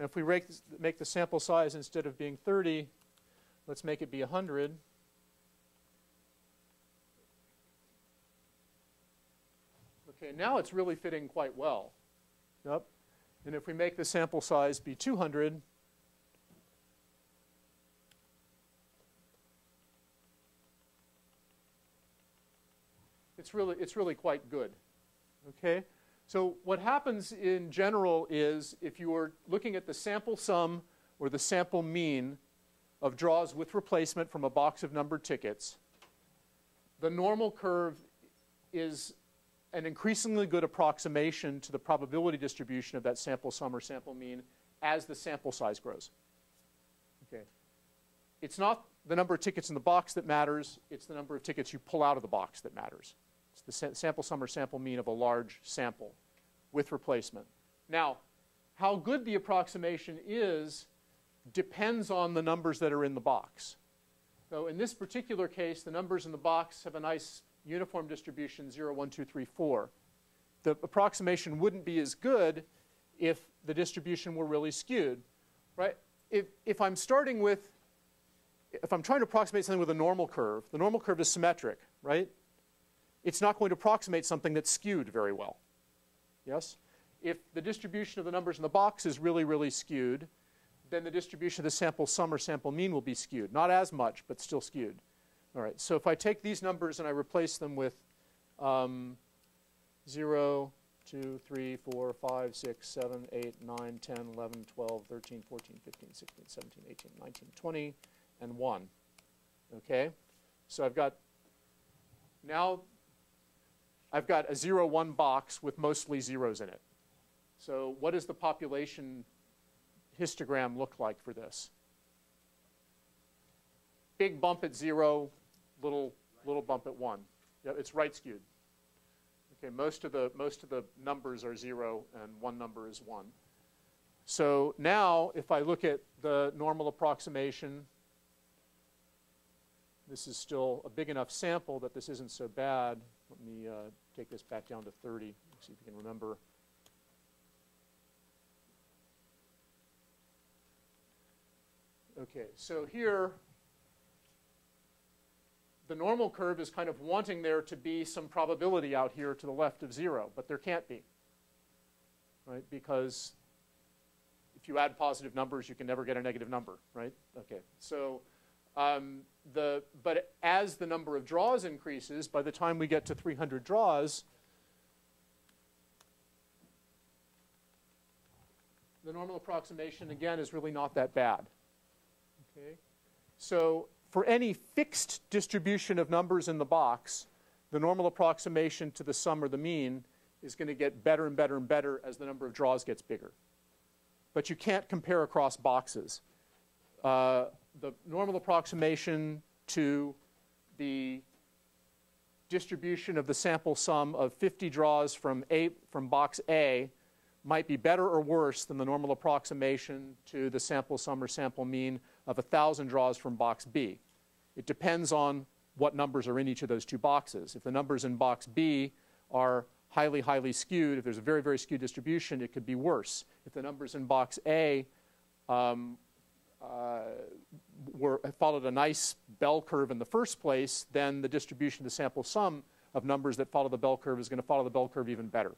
And if we make, make the sample size instead of being 30, let's make it be 100. Okay, now it's really fitting quite well. Yep. And if we make the sample size be 200, it's really, it's really quite good. Okay? So what happens in general is if you are looking at the sample sum or the sample mean of draws with replacement from a box of numbered tickets, the normal curve is an increasingly good approximation to the probability distribution of that sample sum or sample mean as the sample size grows. Okay. It's not the number of tickets in the box that matters, it's the number of tickets you pull out of the box that matters. It's the sa sample sum or sample mean of a large sample with replacement. Now, how good the approximation is depends on the numbers that are in the box. So in this particular case, the numbers in the box have a nice uniform distribution 0, 1, 2, 3, 4. The approximation wouldn't be as good if the distribution were really skewed, right? If, if I'm starting with, if I'm trying to approximate something with a normal curve, the normal curve is symmetric, right? It's not going to approximate something that's skewed very well. Yes? If the distribution of the numbers in the box is really, really skewed, then the distribution of the sample sum or sample mean will be skewed. Not as much, but still skewed. All right, so if I take these numbers and I replace them with um, 0, 2, 3, 4, 5, 6, 7, 8, 9, 10, 11, 12, 13, 14, 15, 16, 17, 18, 19, 20, and 1. Okay? So I've got, now I've got a 0, 1 box with mostly zeros in it. So what does the population histogram look like for this? Big bump at 0, little, little bump at 1. Yeah, it's right skewed. Okay, most of, the, most of the numbers are 0 and one number is 1. So now if I look at the normal approximation, this is still a big enough sample that this isn't so bad. Let me uh, take this back down to 30, see if you can remember. Okay, so here, the normal curve is kind of wanting there to be some probability out here to the left of zero, but there can't be, right? Because if you add positive numbers, you can never get a negative number, right? Okay, so um, the, but as the number of draws increases, by the time we get to 300 draws, the normal approximation, again, is really not that bad. Okay? So for any fixed distribution of numbers in the box, the normal approximation to the sum or the mean is going to get better and better and better as the number of draws gets bigger. But you can't compare across boxes. Uh, the normal approximation to the distribution of the sample sum of 50 draws from, a, from box A might be better or worse than the normal approximation to the sample sum or sample mean of 1,000 draws from box B. It depends on what numbers are in each of those two boxes. If the numbers in box B are highly, highly skewed, if there's a very, very skewed distribution, it could be worse. If the numbers in box A um, uh, were, followed a nice bell curve in the first place, then the distribution of the sample sum of numbers that follow the bell curve is going to follow the bell curve even better.